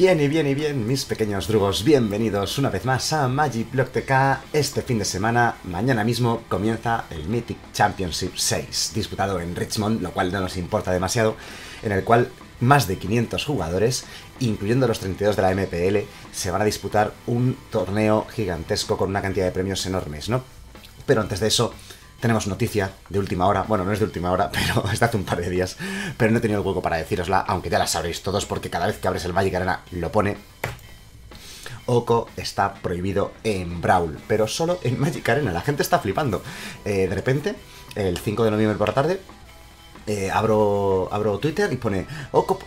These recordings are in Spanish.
Bien y bien y bien, mis pequeños drugos, bienvenidos una vez más a Magic Block TK. Este fin de semana, mañana mismo, comienza el Mythic Championship 6, disputado en Richmond, lo cual no nos importa demasiado, en el cual más de 500 jugadores, incluyendo los 32 de la MPL, se van a disputar un torneo gigantesco con una cantidad de premios enormes, ¿no? Pero antes de eso, tenemos noticia de última hora. Bueno, no es de última hora, pero es de hace un par de días. Pero no he tenido el hueco para decirosla, aunque ya la sabréis todos, porque cada vez que abres el Magic Arena lo pone. Oko está prohibido en Brawl, pero solo en Magic Arena. La gente está flipando. Eh, de repente, el 5 de noviembre por la tarde, eh, abro, abro Twitter y pone,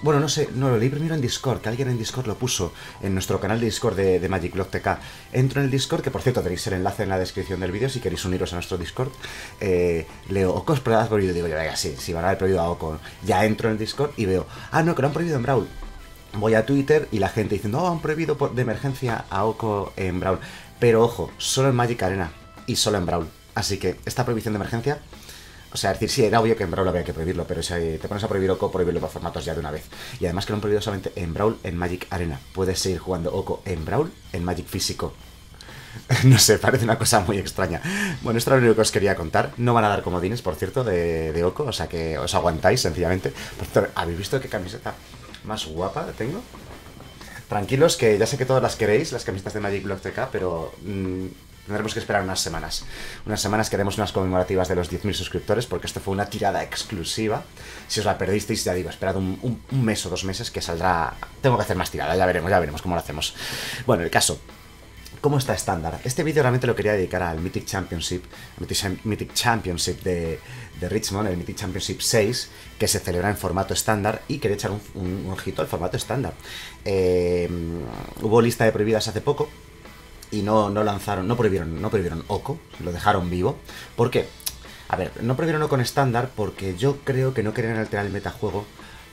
bueno, no sé, no lo leí primero en Discord, que alguien en Discord lo puso en nuestro canal de Discord de, Magic Lock TK. Entro en el Discord, que por cierto tenéis el enlace en la descripción del vídeo si queréis uniros a nuestro Discord. Eh, leo, Oko es prohibido, digo yo, venga, sí, sí, van a haber prohibido a Oko. Ya entro en el Discord y veo, ah, no, que lo han prohibido en Brawl. Voy a Twitter y la gente diciendo, oh, han prohibido de emergencia a Oko en Brawl. Pero ojo, solo en Magic Arena y solo en Brawl. Así que esta prohibición de emergencia o sea, decir, sí, era obvio que en Brawl había que prohibirlo, pero si te pones a prohibir Oko, prohibirlo por formatos ya de una vez. Y además que lo han prohibido solamente en Brawl, en Magic Arena. Puedes seguir jugando Oko en Brawl, en Magic Físico. no sé, parece una cosa muy extraña. Bueno, esto era lo único que os quería contar. No van a dar comodines, por cierto, de, de Oko, o sea que os aguantáis, sencillamente. Por cierto, ¿habéis visto qué camiseta más guapa tengo? Tranquilos, que ya sé que todas las queréis, las camisetas de Magic Block TK, pero... Mm, Tendremos que esperar unas semanas. Unas semanas que haremos unas conmemorativas de los 10.000 suscriptores, porque esto fue una tirada exclusiva. Si os la perdisteis, ya digo, esperad un, mes o dos meses que saldrá... Tengo que hacer más tirada, ya veremos, ya veremos cómo lo hacemos. Bueno, el caso, ¿Cómo está estándar? Este vídeo realmente lo quería dedicar al Mythic Championship, Mythic Championship de, Richmond, el Mythic Championship 6, que se celebra en formato estándar y quería echar un, ojito al formato estándar. Eh, hubo lista de prohibidas hace poco, y no, no lanzaron, no prohibieron, no prohibieron Oko, lo dejaron vivo. ¿Por qué? A ver, no prohibieron Oko en estándar porque yo creo que no querían alterar el metajuego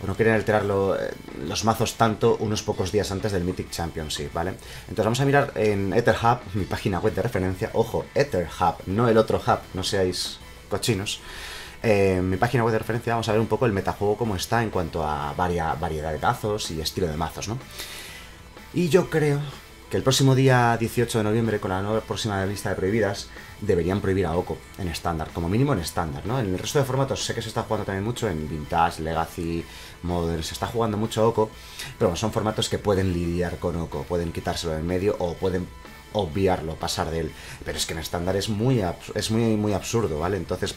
o no querían alterar eh, los mazos tanto unos pocos días antes del Mythic Championship, ¿vale? Entonces vamos a mirar en EtherHub, mi página web de referencia, ojo, EtherHub, no el otro hub, no seáis cochinos. En mi página web de referencia vamos a ver un poco el metajuego cómo está en cuanto a varia, variedad de mazos y estilo de mazos, ¿no? Y yo creo que el próximo día 18 de noviembre, con la nueva próxima lista de prohibidas, deberían prohibir a Oko en estándar, como mínimo en estándar, ¿no? En el resto de formatos sé que se está jugando también mucho en Vintage, Legacy, Modern, se está jugando mucho Oko, pero son formatos que pueden lidiar con Oko, pueden quitárselo en medio o pueden obviarlo, pasar de él. Pero es que en estándar es muy, es muy, muy absurdo, ¿vale? Entonces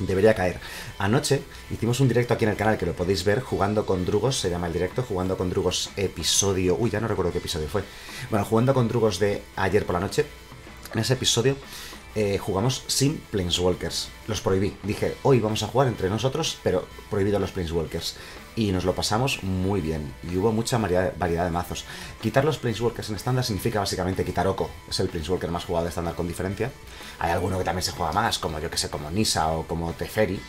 debería caer. Anoche hicimos un directo aquí en el canal que lo podéis ver jugando con Drugos, se llama el directo, jugando con Drugos episodio. Uy, ya no recuerdo qué episodio fue. Bueno, jugando con Drugos de ayer por la noche. En ese episodio eh, jugamos sin Planeswalkers. Los prohibí. Dije, hoy vamos a jugar entre nosotros, pero prohibido los Planeswalkers y nos lo pasamos muy bien. Y hubo mucha variedad de mazos. Quitar los Planeswalkers en estándar significa básicamente quitar Oko. Es el Planeswalker más jugado de estándar con diferencia. Hay alguno que también se juega más, como yo que sé, como Nisa o como Teferi.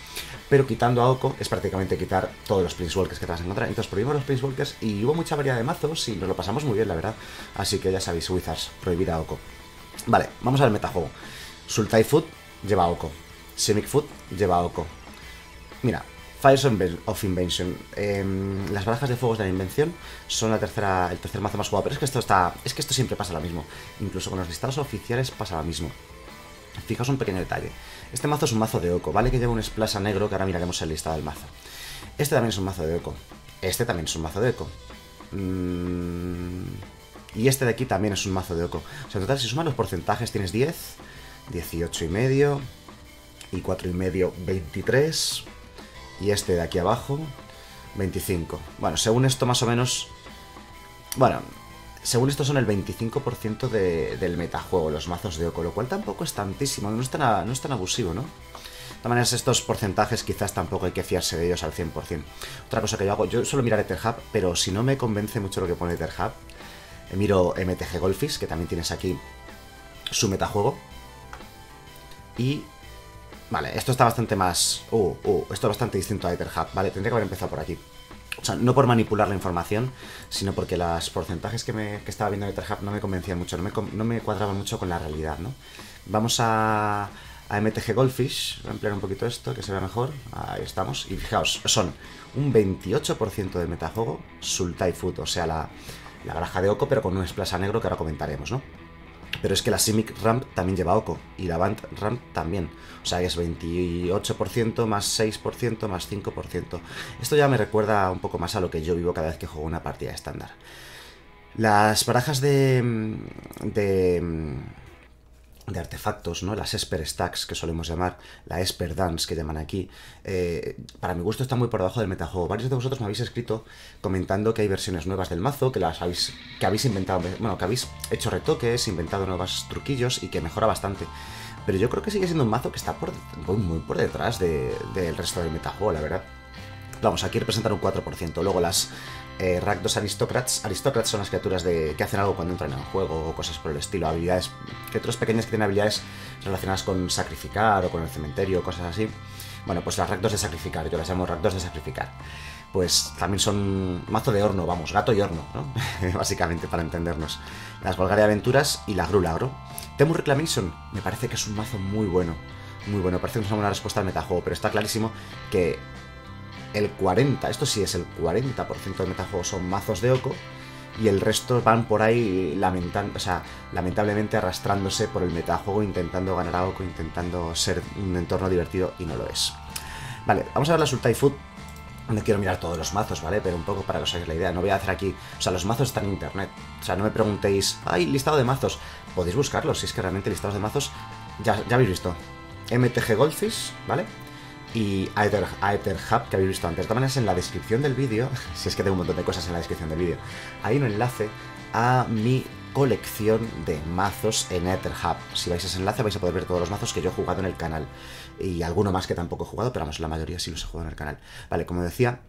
Pero quitando a Oko es prácticamente quitar todos los Planeswalkers que te vas a encontrar. Entonces prohibimos los Planeswalkers y hubo mucha variedad de mazos y nos lo pasamos muy bien, la verdad. Así que ya sabéis, Wizards, prohibir a Oko. Vale, vamos al metajuego. Sultai Food lleva a Oko. Simic Food lleva a Oko. Mira, Fires of Invention. Em, las barajas de fuegos de la invención son la tercera, el tercer mazo más jugado. Pero es que esto está. Es que esto siempre pasa lo mismo. Incluso con los listados oficiales pasa lo mismo. Fijaos un pequeño detalle. Este mazo es un mazo de Oko, ¿vale? Que lleva un splash negro, que ahora miraremos el listado del mazo. Este también es un mazo de Oko. Este también es un mazo de Oko. Mm, y este de aquí también es un mazo de Oko. O sea, en total, si suman los porcentajes, tienes 10, 18 y medio, y 4 y medio, 23, y este de aquí abajo, 25. Bueno, según esto más o menos... Bueno, según esto son el 25% del metajuego, los mazos de Oko, lo cual tampoco es tantísimo, no es tan, no es tan abusivo, ¿no? De todas maneras, estos porcentajes quizás tampoco hay que fiarse de ellos al 100%. Otra cosa que yo hago, yo suelo mirar EtherHub, pero si no me convence mucho lo que pone EtherHub, eh, miro MTG Golfis, que también tienes aquí su metajuego. Y Vale, esto está bastante más... Uh, uh, esto es bastante distinto a EtherHub, ¿vale? Tendría que haber empezado por aquí. O sea, no por manipular la información, sino porque los porcentajes que, me, estaba viendo en EtherHub no me convencían mucho, no me, no me cuadraban mucho con la realidad, ¿no? Vamos a, a MTG Goldfish, voy a ampliar un poquito esto, que se vea mejor. Ahí estamos. Y fijaos, son un 28% del metajuego Sultai Food, o sea, la, la baraja de Oco, pero con un splash a negro que ahora comentaremos, ¿no? Pero es que la Simic Ramp también lleva Oco y la Band Ramp también. O sea, es 28% más 6% más 5%. Esto ya me recuerda un poco más a lo que yo vivo cada vez que juego una partida estándar. Las barajas de, de, de artefactos, ¿no? Las Esper Stacks, que solemos llamar, la Esper Dance, que llaman aquí, eh, para mi gusto está muy por debajo del metajuego. Varios de vosotros me habéis escrito comentando que hay versiones nuevas del mazo, que las habéis, que habéis inventado, bueno, que habéis hecho retoques, inventado nuevos truquillos y que mejora bastante. Pero yo creo que sigue siendo un mazo que está por, muy, por detrás del resto del metajuego, la verdad. Vamos, aquí representar un 4%. Luego las eh, Rakdos Aristocrats. Aristocrats son las criaturas de, que hacen algo cuando entran en juego o cosas por el estilo. Habilidades, criaturas pequeñas que tienen habilidades relacionadas con sacrificar o con el cementerio, cosas así. Bueno, pues las Rakdos de sacrificar, yo las llamo Rakdos de sacrificar. Pues también son mazo de horno, vamos, gato y horno, ¿no? Básicamente, para entendernos. Las Volgaria Aventuras y la Grulagro. Temur Reclamation, me parece que es un mazo muy bueno. Muy bueno, parece que es una buena respuesta al metajuego, pero está clarísimo que el 40, esto sí es el 40% del metajuego son mazos de Oco y el resto van por ahí o sea, lamentablemente arrastrándose por el metajuego, intentando ganar a Oco, intentando ser un entorno divertido y no lo es. Vale, vamos a ver la Sultai Food. No quiero mirar todos los mazos, ¿vale? Pero un poco para que os hagáis la idea. No voy a hacer aquí... O sea, los mazos están en internet. O sea, no me preguntéis... ¡Ay, listado de mazos! Podéis buscarlos, si es que realmente listados de mazos... Ya, ya habéis visto. MTG Goldfish, ¿vale? Y Aether, Hub que habéis visto antes. De todas maneras, en la descripción del vídeo, si es que tengo un montón de cosas en la descripción del vídeo, hay un enlace a mi colección de mazos en Aether Hub. Si vais a ese enlace vais a poder ver todos los mazos que yo he jugado en el canal. Y alguno más que tampoco he jugado, pero vamos, la mayoría sí los he jugado en el canal. Vale, como decía,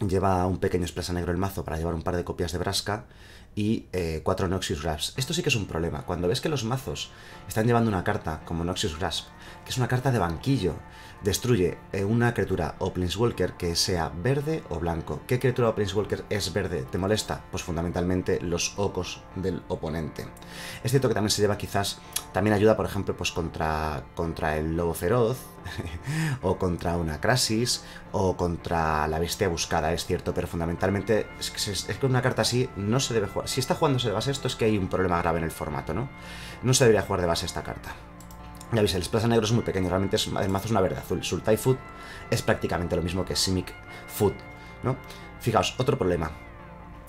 lleva un pequeño splash negro el mazo para llevar un par de copias de Braska y eh, cuatro Noxious Grasp. Esto sí que es un problema. Cuando ves que los mazos están llevando una carta como Noxious Grasp, que es una carta de banquillo, destruye eh, una criatura o Planeswalker que sea verde o blanco. ¿Qué criatura o Planeswalker es verde? ¿Te molesta? Pues fundamentalmente los ocos del oponente. Es cierto que también se lleva quizás, también ayuda por ejemplo pues contra, contra el lobo feroz, o contra una Crasis, o contra la bestia buscada, es cierto, pero fundamentalmente es que, es que una carta así no se debe jugar. Si está jugándose de base esto es que hay un problema grave en el formato, ¿no? No se debería jugar de base esta carta. Ya veis, el Splash negro es muy pequeño, realmente es, el mazo es una verde azul. Sultai Food es prácticamente lo mismo que Simic Food, ¿no? Fijaos, otro problema.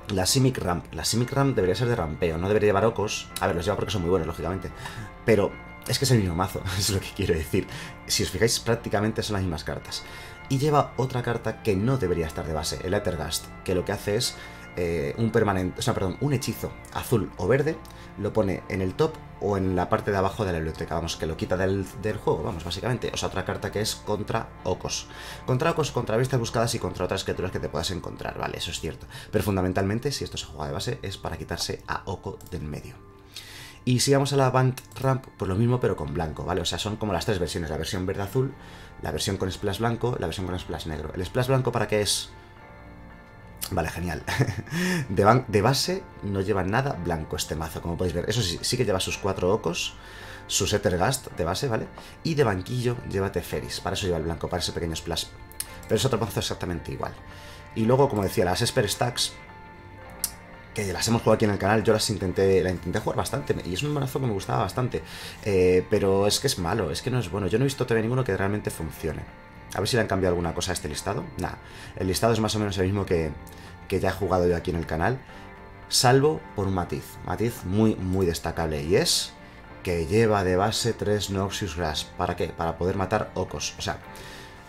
La Simic Ramp. La Simic Ramp debería ser de rampeo, no debería llevar ocos. A ver, los lleva porque son muy buenos, lógicamente. Pero es que es el mismo mazo, es lo que quiero decir. Si os fijáis, prácticamente son las mismas cartas. Y lleva otra carta que no debería estar de base, el Ethergast, que lo que hace es eh, un permanente, o sea, perdón, un hechizo azul o verde, lo pone en el top o en la parte de abajo de la biblioteca, vamos, que lo quita del, juego, vamos, básicamente. O sea, otra carta que es contra Ocos. Contra Ocos, contra bestias buscadas y contra otras criaturas que te puedas encontrar, vale, eso es cierto. Pero fundamentalmente, si esto se juega de base, es para quitarse a Oco del medio. Y si vamos a la Band Ramp, pues lo mismo pero con blanco, ¿vale? O sea, son como las tres versiones, la versión verde-azul, la versión con splash blanco, la versión con splash negro. ¿El splash blanco para qué es? Vale, genial. De, base no lleva nada blanco este mazo, como podéis ver. Eso sí, sí que lleva sus cuatro ocos, sus Ethergast de base, ¿vale? Y de banquillo lleva Teferis, para eso lleva el blanco, para ese pequeño splash. Pero es otro mazo exactamente igual. Y luego, como decía, las Esper Stacks, que las hemos jugado aquí en el canal, yo las intenté, la intenté jugar bastante, y es un mazo que me gustaba bastante. Eh, pero es que es malo, es que no es bueno. Yo no he visto todavía ninguno que realmente funcione. A ver si le han cambiado alguna cosa a este listado. Nada, el listado es más o menos el mismo que, que ya he jugado yo aquí en el canal, salvo por un matiz, matiz muy, muy destacable, y es que lleva de base 3 Noxious Grass. ¿Para qué? Para poder matar Ocos. O sea,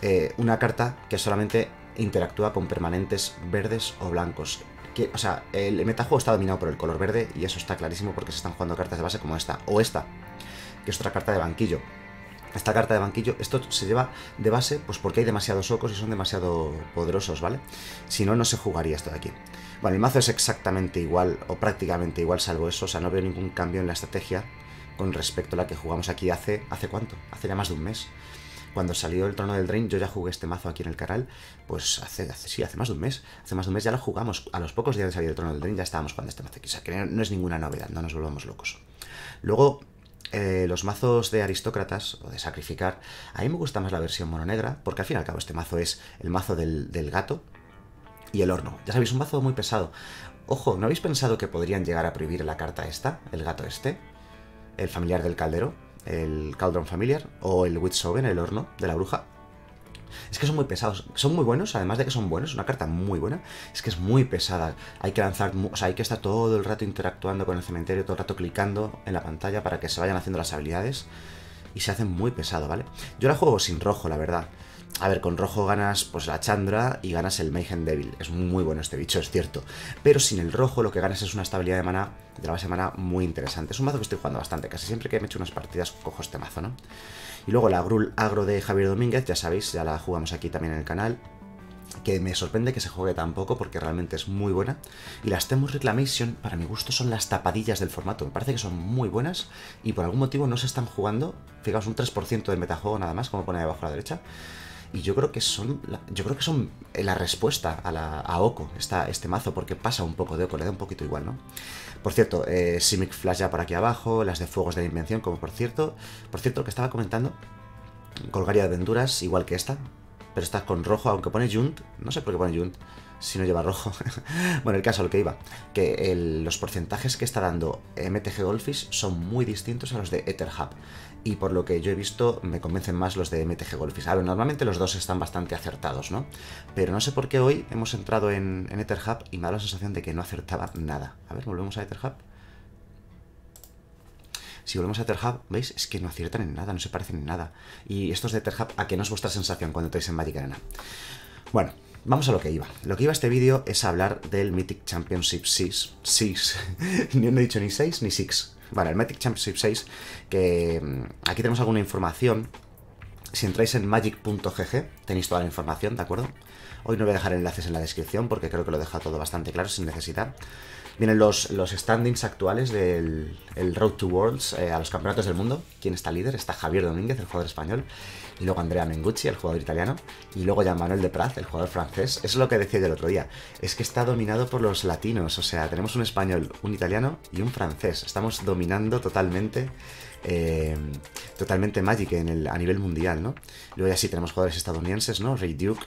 eh, una carta que solamente interactúa con permanentes verdes o blancos. Que, o sea, el metajuego está dominado por el color verde y eso está clarísimo porque se están jugando cartas de base como esta, o esta, que es otra carta de banquillo esta carta de banquillo, esto se lleva de base pues porque hay demasiados ocos y son demasiado poderosos, ¿vale? Si no, no se jugaría esto de aquí. Bueno, el mazo es exactamente igual, o prácticamente igual, salvo eso, o sea, no veo ningún cambio en la estrategia con respecto a la que jugamos aquí hace, ¿hace cuánto? Hace ya más de un mes. Cuando salió el trono del Drain, yo ya jugué este mazo aquí en el canal, pues hace, hace, sí, hace más de un mes. Hace más de un mes ya lo jugamos. A los pocos días de salir el trono del Drain ya estábamos jugando este mazo aquí. O sea, que no es ninguna novedad, no nos volvamos locos. Luego, eh, los mazos de aristócratas o de sacrificar, a mí me gusta más la versión mono negra, porque al fin y al cabo este mazo es el mazo del, gato y el horno. Ya sabéis, un mazo muy pesado. Ojo, ¿no habéis pensado que podrían llegar a prohibir la carta esta, el gato este? El familiar del caldero, el Cauldron Familiar, o el Witsoven, el horno de la bruja. Es que son muy pesados, son muy buenos, además de que son buenos, una carta muy buena, es que es muy pesada. Hay que lanzar, o sea, hay que estar todo el rato interactuando con el cementerio, todo el rato clicando en la pantalla para que se vayan haciendo las habilidades y se hace muy pesado, ¿vale? Yo la juego sin rojo, la verdad. A ver, con rojo ganas pues la Chandra y ganas el Mayhem Devil. Es muy bueno este bicho, es cierto. Pero sin el rojo lo que ganas es una estabilidad de mana, de la base de mana muy interesante. Es un mazo que estoy jugando bastante. Casi siempre que me echo unas partidas cojo este mazo, ¿no? Y luego la Grul Agro de Javier Domínguez, ya sabéis, ya la jugamos aquí también en el canal que me sorprende que se juegue tan poco porque realmente es muy buena. Y las Temus Reclamation, para mi gusto, son las tapadillas del formato. Me parece que son muy buenas y por algún motivo no se están jugando. Fijaos, un 3% del metajuego nada más, como pone abajo a la derecha. Y yo creo que son yo creo que son la respuesta a, la, a Oko, este mazo, porque pasa un poco de Oko, le da un poquito igual, ¿no? Por cierto, eh, Simic Flash ya por aquí abajo, las de Fuegos de la Invención, como por cierto. Por cierto, que estaba comentando, Colgaria de Aventuras, igual que esta, pero está con rojo, aunque pone Junt, no sé por qué pone Junt, si no lleva rojo. bueno, el caso, lo que iba, que los porcentajes que está dando MTG Goldfish son muy distintos a los de EtherHub. Y por lo que yo he visto, me convencen más los de MTG Goldfish. A ver, normalmente los dos están bastante acertados, ¿no? Pero no sé por qué hoy hemos entrado en, en EtherHub y me da la sensación de que no acertaba nada. A ver, volvemos a EtherHub. Si volvemos a Etherhub, ¿veis? Es que no aciertan en nada, no se parecen en nada. Y estos de Etherhub, ¿a qué no es vuestra sensación cuando estáis en Magic Arena? Bueno, vamos a lo que iba. Lo que iba este vídeo es hablar del Mythic Championship 6. 6. no he dicho ni 6 ni 6. Vale, el Mythic Championship 6, que mm, aquí tenemos alguna información. Si entráis en magic.gg tenéis toda la información, ¿de acuerdo? Hoy no voy a dejar enlaces en la descripción porque creo que lo deja todo bastante claro sin necesidad. Vienen los, los standings actuales del Road to Worlds eh, a los campeonatos del mundo. ¿Quién está líder? Está Javier Domínguez, el jugador español. Y luego Andrea Mengucci, el jugador italiano. Y luego ya Manuel de Praz, el jugador francés. Eso es lo que decía yo el otro día. Es que está dominado por los latinos. O sea, tenemos un español, un italiano y un francés. Estamos dominando totalmente. Eh, totalmente Magic el, a nivel mundial, ¿no? Luego ya sí tenemos jugadores estadounidenses, ¿no? Ray Duke,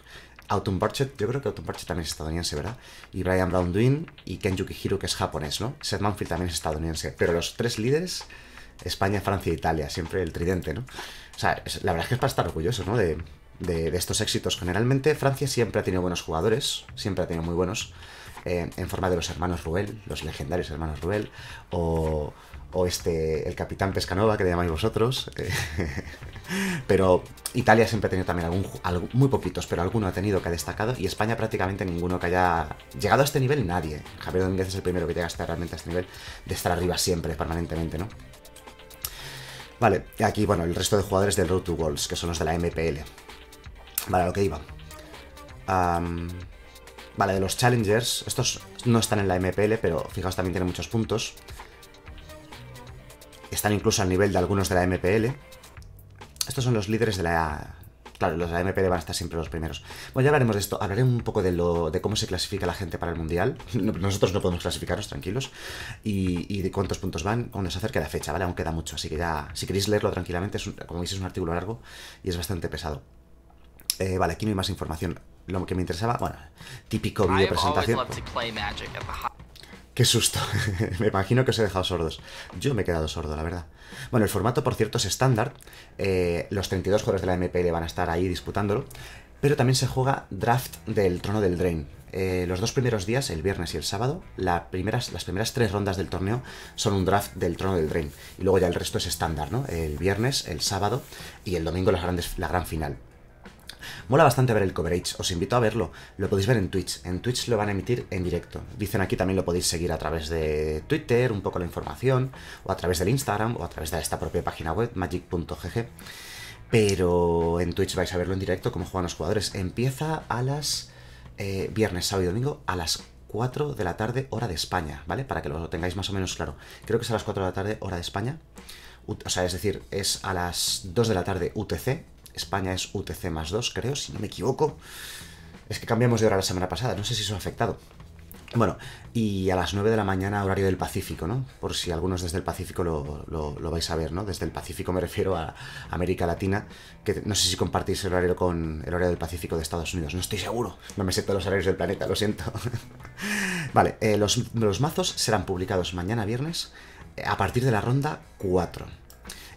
Autumn Burchett, yo creo que Autumn Burchett también es estadounidense, ¿verdad? Y Brian Brown Duin y Kenjuki Hiro, que es japonés, ¿no? Seth Manfield también es estadounidense. Pero los tres líderes, España, Francia e Italia, siempre el tridente, ¿no? O sea, la verdad es que es para estar orgulloso, ¿no? De, de, estos éxitos. Generalmente Francia siempre ha tenido buenos jugadores, siempre ha tenido muy buenos, eh, en forma de los hermanos Ruel, los legendarios hermanos Ruel, o, o este, el capitán Pescanova, que le llamáis vosotros. Eh, pero Italia siempre ha tenido también algún, muy poquitos, pero alguno ha tenido que ha destacado y España prácticamente ninguno que haya llegado a este nivel, nadie. Javier Domínguez es el primero que llega hasta realmente a este nivel de estar arriba siempre, permanentemente, ¿no? Vale, aquí, bueno, el resto de jugadores del Road to Worlds, que son los de la MPL. Vale, a lo que iba. vale, de los Challengers, estos no están en la MPL, pero fijaos, también tienen muchos puntos. Están incluso al nivel de algunos de la MPL. Estos son los líderes de la... Claro, los de la MPD van a estar siempre los primeros. Bueno, ya hablaremos de esto. Hablaré un poco de, lo, de cómo se clasifica la gente para el Mundial. Nosotros no podemos clasificaros, tranquilos. Y, de cuántos puntos van cuando se acerque la fecha, ¿vale? Aún queda mucho. Así que ya, si queréis leerlo tranquilamente, como veis es un artículo largo y es bastante pesado. Eh, vale, aquí no hay más información. Lo que me interesaba, bueno, típico vídeo presentación. Qué susto. me imagino que os he dejado sordos. Yo me he quedado sordo, la verdad. Bueno, el formato, por cierto, es estándar. Eh, los 32 jugadores de la MPL van a estar ahí disputándolo. Pero también se juega draft del trono del Drain. Eh, los dos primeros días, el viernes y el sábado, primeras, las primeras tres rondas del torneo son un draft del trono del Drain. Y luego ya el resto es estándar, ¿no? El viernes, el sábado y el domingo las grandes, la gran final. Mola bastante ver el coverage, os invito a verlo. Lo podéis ver en Twitch. En Twitch lo van a emitir en directo. Dicen aquí también lo podéis seguir a través de Twitter, un poco la información, o a través del Instagram, o a través de esta propia página web, magic.gg. Pero en Twitch vais a verlo en directo cómo juegan los jugadores. Empieza a las eh, viernes, sábado y domingo a las 4 de la tarde, hora de España, ¿vale? Para que lo tengáis más o menos claro. Creo que es a las 4 de la tarde, hora de España. O sea, es decir, es a las 2 de la tarde UTC, España es UTC más 2, creo, si no me equivoco. Es que cambiamos de hora la semana pasada, no sé si eso ha afectado. Bueno, y a las 9 de la mañana horario del Pacífico, ¿no? Por si algunos desde el Pacífico lo, lo, vais a ver, ¿no? Desde el Pacífico me refiero a América Latina, que no sé si compartís el horario con el horario del Pacífico de Estados Unidos, no estoy seguro, no me sé todos los horarios del planeta, lo siento. vale, eh, los, los mazos serán publicados mañana viernes eh, a partir de la ronda 4.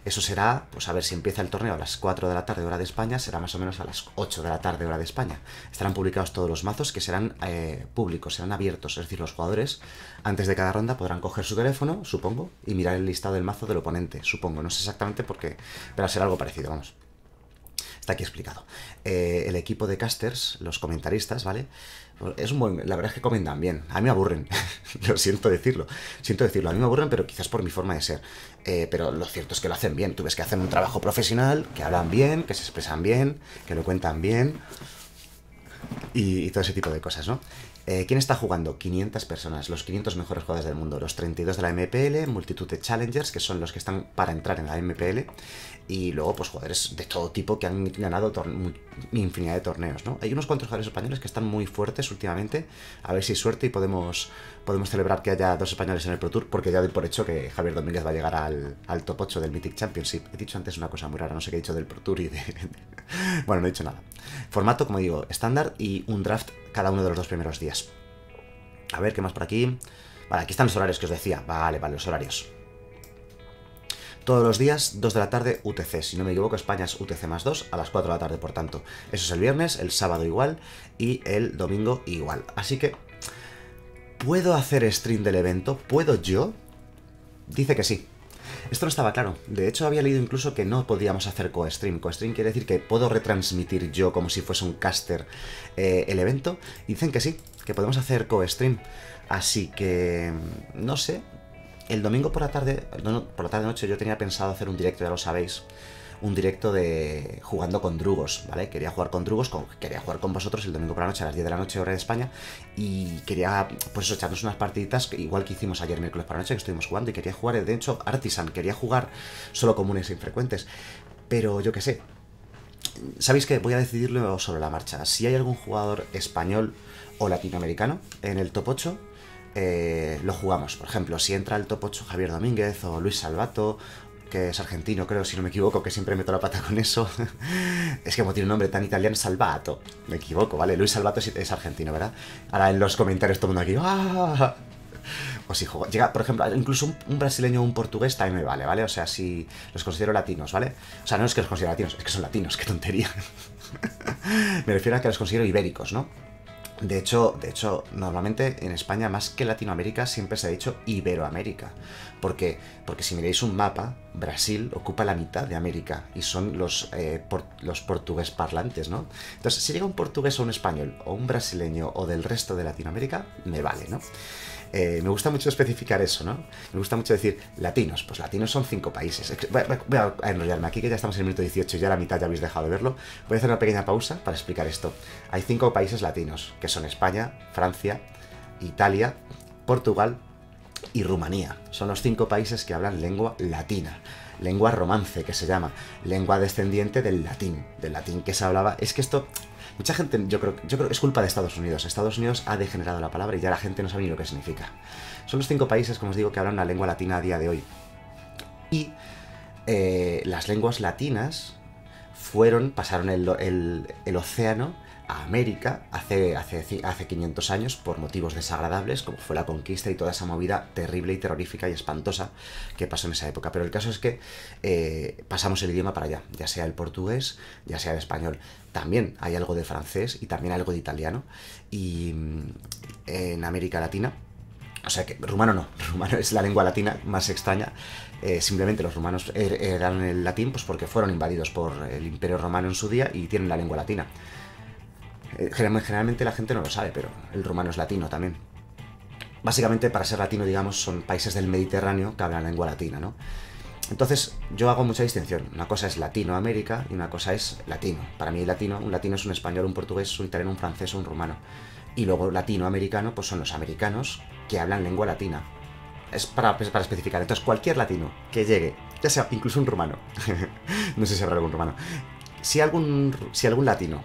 Eso será, pues a ver si empieza el torneo a las 4 de la tarde hora de España, será más o menos a las 8 de la tarde hora de España. Estarán publicados todos los mazos que serán eh, públicos, serán abiertos, es decir, los jugadores antes de cada ronda podrán coger su teléfono, supongo, y mirar el listado del mazo del oponente, supongo, no sé exactamente por qué, pero será algo parecido, vamos. Está aquí explicado. Eh, el equipo de casters, los comentaristas, ¿vale? Es un buen. La verdad es que comentan bien. A mí me aburren. lo siento decirlo. Siento decirlo. A mí me aburren, pero quizás por mi forma de ser. Eh, pero lo cierto es que lo hacen bien. Tú ves que hacen un trabajo profesional, que hablan bien, que se expresan bien, que lo cuentan bien. y todo ese tipo de cosas, ¿no? Eh, ¿Quién está jugando? 500 personas, los 500 mejores jugadores del mundo, los 32 de la MPL, multitud de challengers, que son los que están para entrar en la MPL, y luego pues jugadores de todo tipo que han ganado infinidad de torneos, ¿no? Hay unos cuantos jugadores españoles que están muy fuertes últimamente, a ver si suerte y podemos, podemos celebrar que haya dos españoles en el Pro Tour, porque ya doy por hecho que Javier Domínguez va a llegar al, al top 8 del Mythic Championship. He dicho antes una cosa muy rara, no sé qué he dicho del Pro Tour y de... bueno, no he dicho nada. Formato, como digo, estándar y un draft cada uno de los dos primeros días. A ver, ¿qué más por aquí? Vale, aquí están los horarios que os decía. Vale, vale, los horarios. Todos los días, 2 de la tarde, UTC. Si no me equivoco, España es UTC más 2 a las 4 de la tarde, por tanto. Eso es el viernes, el sábado igual y el domingo igual. Así que, ¿puedo hacer stream del evento? ¿Puedo yo? Dice que sí. Esto no estaba claro. De hecho, había leído incluso que no podíamos hacer co-stream. Co-stream quiere decir que puedo retransmitir yo como si fuese un caster eh, el evento. dicen que sí, que podemos hacer co-stream. Así que, no sé. El domingo por la tarde, por la tarde noche yo tenía pensado hacer un directo, ya lo sabéis un directo de jugando con drugos, ¿vale? Quería jugar con drugos, quería jugar con vosotros el domingo por la noche a las 10 de la noche hora de España y quería, pues eso, echarnos unas partiditas igual que hicimos ayer miércoles por la noche que estuvimos jugando y quería jugar, de hecho, Artisan, quería jugar solo comunes e infrecuentes, pero yo qué sé. ¿Sabéis que Voy a decidirlo sobre la marcha. Si hay algún jugador español o latinoamericano en el top 8, eh, lo jugamos. Por ejemplo, si entra el top 8 Javier Domínguez o Luis Salvato que es argentino, creo, si no me equivoco, que siempre meto la pata con eso. es que como tiene un nombre tan italiano, Salvato. Me equivoco, ¿vale? Luis Salvato es, argentino, ¿verdad? Ahora en los comentarios todo el mundo aquí, ¡ah! O si juega, llega, por ejemplo, incluso un, brasileño o un portugués también me vale, ¿vale? O sea, si los considero latinos, ¿vale? O sea, no es que los considero latinos, es que son latinos, qué tontería. me refiero a que los considero ibéricos, ¿no? De hecho, de hecho, normalmente en España, más que Latinoamérica, siempre se ha dicho Iberoamérica. ¿Por qué? Porque si miráis un mapa, Brasil ocupa la mitad de América y son los, eh, los portugués parlantes, ¿no? Entonces, si llega un portugués o un español, o un brasileño, o del resto de Latinoamérica, me vale, ¿no? Eh, me gusta mucho especificar eso, ¿no? Me gusta mucho decir latinos. Pues latinos son cinco países. Voy a, enrollarme aquí, que ya estamos en el minuto 18 y ya la mitad ya habéis dejado de verlo. Voy a hacer una pequeña pausa para explicar esto. Hay cinco países latinos, que son España, Francia, Italia, Portugal y Rumanía. Son los cinco países que hablan lengua latina lengua romance, que se llama, lengua descendiente del latín, del latín que se hablaba. Es que esto Mucha gente, yo creo, yo creo que es culpa de Estados Unidos. Estados Unidos ha degenerado la palabra y ya la gente no sabe ni lo que significa. Son los cinco países, como os digo, que hablan la lengua latina a día de hoy. Y eh, las lenguas latinas fueron, pasaron el, el océano a América hace, hace, hace 500 años por motivos desagradables, como fue la conquista y toda esa movida terrible y terrorífica y espantosa que pasó en esa época. Pero el caso es que eh, pasamos el idioma para allá, ya sea el portugués, ya sea el español. También hay algo de francés y también algo de italiano. Y mm, en América Latina o sea que rumano no, rumano es la lengua latina más extraña. Eh, simplemente los rumanos er, eran el latín pues porque fueron invadidos por el imperio romano en su día y tienen la lengua latina. Eh, generalmente la gente no lo sabe, pero el rumano es latino también. Básicamente, para ser latino, digamos, son países del Mediterráneo que hablan lengua latina, ¿no? Entonces, yo hago mucha distinción. Una cosa es Latinoamérica y una cosa es latino. Para mí, latino, un latino es un español, un portugués, un italiano, un francés un rumano. Y luego, latinoamericano, pues son los americanos que hablan lengua latina. Es para, para especificar. Entonces, cualquier latino que llegue, ya sea incluso un rumano, no sé si habrá algún rumano, si algún, si algún latino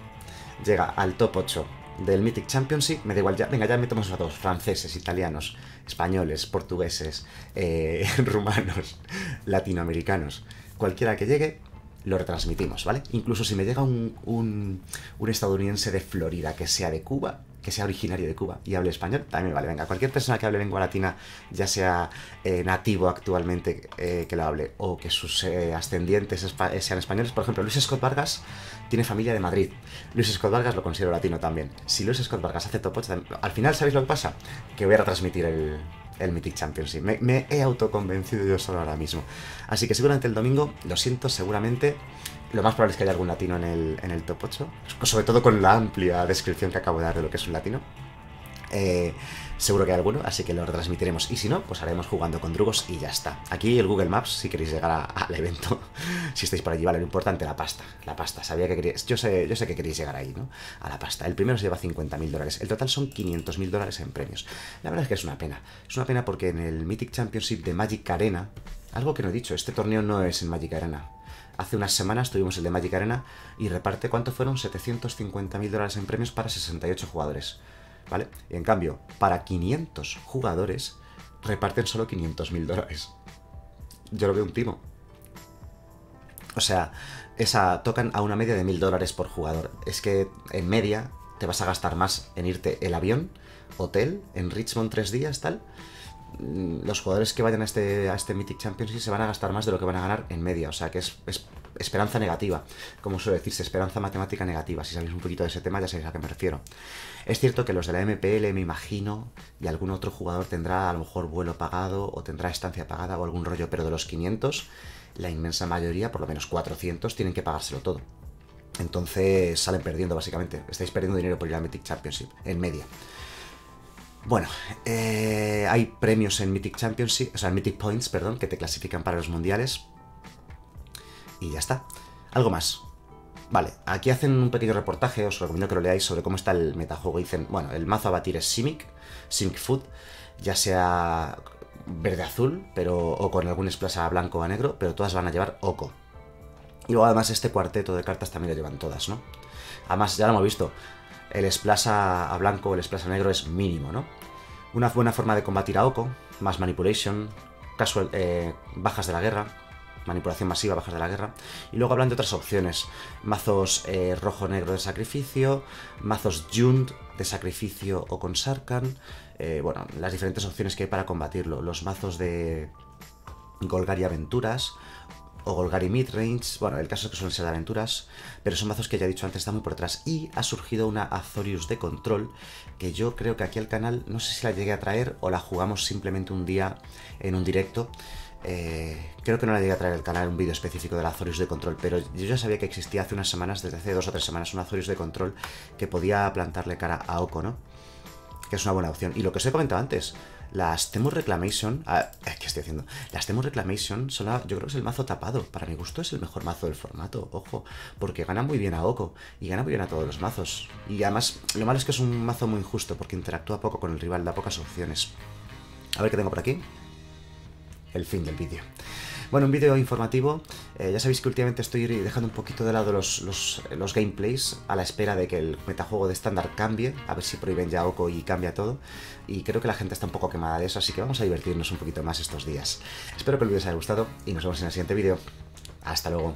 llega al top 8 del Mythic Championship, me da igual, ya, venga, ya metemos a todos, franceses, italianos, españoles, portugueses, eh, rumanos, latinoamericanos, cualquiera que llegue, lo retransmitimos, ¿vale? Incluso si me llega un, un, un, estadounidense de Florida que sea de Cuba, que sea originario de Cuba y hable español, también vale. Venga, cualquier persona que hable lengua latina, ya sea eh, nativo actualmente eh, que lo hable, o que sus eh, ascendientes sean españoles, por ejemplo, Luis Scott Vargas tiene familia de Madrid. Luis Scott Vargas lo considero latino también. Si Luis Scott Vargas hace top 8, al final, ¿sabéis lo que pasa? Que voy a retransmitir el, el Mythic Championship. Me, me, he autoconvencido yo solo ahora mismo. Así que seguramente el domingo, lo siento, seguramente lo más probable es que haya algún latino en el, en el top 8. Sobre todo con la amplia descripción que acabo de dar de lo que es un latino. Eh, seguro que hay alguno, así que lo retransmitiremos. Y si no, pues haremos jugando con drugos y ya está. Aquí el Google Maps, si queréis llegar al evento, si estáis por allí, vale, lo importante, la pasta. La pasta, sabía que queríais, yo sé, yo sé que queréis llegar ahí, ¿no? A la pasta. El primero se lleva 50.000 dólares. El total son 500.000 dólares en premios. La verdad es que es una pena. Es una pena porque en el Mythic Championship de Magic Arena, algo que no he dicho, este torneo no es en Magic Arena. Hace unas semanas tuvimos el de Magic Arena y reparte, ¿cuánto fueron? 750.000 dólares en premios para 68 jugadores. ¿Vale? Y en cambio, para 500 jugadores, reparten solo 500.000 dólares. Yo lo veo un timo. O sea, esa tocan a una media de 1.000 dólares por jugador. Es que en media te vas a gastar más en irte el avión, hotel, en Richmond tres días, tal. Los jugadores que vayan a este, a este Mythic Championship se van a gastar más de lo que van a ganar en media. O sea que es, es esperanza negativa. Como suele decirse, esperanza matemática negativa. Si sabéis un poquito de ese tema, ya sabéis a qué me refiero. Es cierto que los de la MPL, me imagino, y algún otro jugador tendrá a lo mejor vuelo pagado o tendrá estancia pagada o algún rollo, pero de los 500, la inmensa mayoría, por lo menos 400, tienen que pagárselo todo. Entonces salen perdiendo, básicamente. Estáis perdiendo dinero por ir al Mythic Championship, en media. Bueno, eh, hay premios en Mythic Championship, o sea, en Mythic Points, perdón, que te clasifican para los mundiales. Y ya está. Algo más. Vale, aquí hacen un pequeño reportaje, os recomiendo que lo leáis sobre cómo está el metajuego. Dicen, bueno, el mazo a batir es Simic, Simic Food, ya sea verde-azul, pero o con algún esplaza blanco o a negro, pero todas van a llevar Oco. Y luego además este cuarteto de cartas también lo llevan todas, ¿no? Además, ya lo hemos visto, el esplaza a blanco o el esplaza negro es mínimo, ¿no? Una buena forma de combatir a Oco, más manipulation, casual, eh, bajas de la guerra, manipulación masiva, bajas de la guerra. Y luego hablan de otras opciones, mazos eh, rojo-negro de sacrificio, mazos Jund de sacrificio o con Sarkhan, eh, bueno, las diferentes opciones que hay para combatirlo, los mazos de Golgari Aventuras, o Golgari Midrange, bueno, el caso es que suelen ser de aventuras, pero son mazos que ya he dicho antes están muy por detrás. Y ha surgido una Azorius de control, que yo creo que aquí al canal, no sé si la llegué a traer o la jugamos simplemente un día en un directo. Eh, creo que no la llegué a traer al canal un vídeo específico de la Azorius de control, pero yo ya sabía que existía hace unas semanas, desde hace dos o tres semanas, una Azorius de control que podía plantarle cara a Oko, ¿no? Que es una buena opción. Y lo que os he comentado antes, las Temu Reclamation. Ah, ¿Qué estoy haciendo? Las Temu Reclamation son yo creo que es el mazo tapado. Para mi gusto es el mejor mazo del formato, ojo. Porque gana muy bien a Oko. Y gana muy bien a todos los mazos. Y además, lo malo es que es un mazo muy injusto. Porque interactúa poco con el rival, da pocas opciones. A ver qué tengo por aquí. El fin del vídeo. Bueno, un vídeo informativo. Eh, ya sabéis que últimamente estoy dejando un poquito de lado los, los, los, gameplays a la espera de que el metajuego de estándar cambie, a ver si prohíben ya Oko y cambia todo. Y creo que la gente está un poco quemada de eso, así que vamos a divertirnos un poquito más estos días. Espero que el vídeo os haya gustado y nos vemos en el siguiente vídeo. Hasta luego.